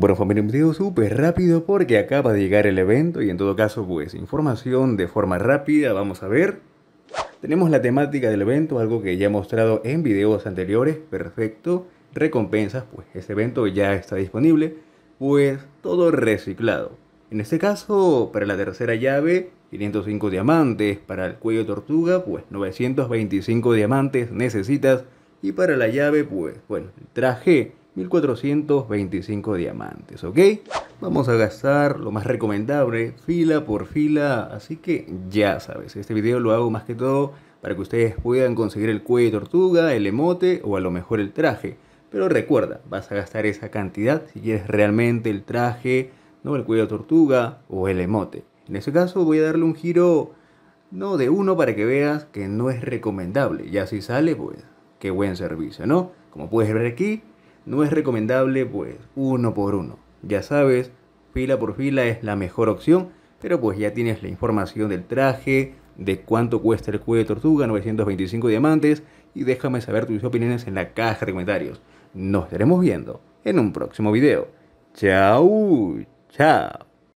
Bueno familia, un video súper rápido porque acaba de llegar el evento y en todo caso pues información de forma rápida, vamos a ver. Tenemos la temática del evento, algo que ya he mostrado en videos anteriores, perfecto. Recompensas, pues este evento ya está disponible, pues todo reciclado. En este caso, para la tercera llave, 505 diamantes, para el cuello tortuga, pues 925 diamantes necesitas y para la llave, pues bueno, el traje 1425 diamantes, ¿ok? Vamos a gastar lo más recomendable, fila por fila, así que ya sabes, este video lo hago más que todo para que ustedes puedan conseguir el cuello de tortuga, el emote o a lo mejor el traje. Pero recuerda, vas a gastar esa cantidad si quieres realmente el traje, no el cuello de tortuga o el emote. En ese caso voy a darle un giro, no de uno para que veas que no es recomendable. Ya si sale, pues qué buen servicio, ¿no? Como puedes ver aquí, no es recomendable pues uno por uno. Ya sabes, fila por fila es la mejor opción, pero pues ya tienes la información del traje, de cuánto cuesta el cuello de tortuga, 925 diamantes, y déjame saber tus opiniones en la caja de comentarios. Nos estaremos viendo en un próximo video. Chao, chao.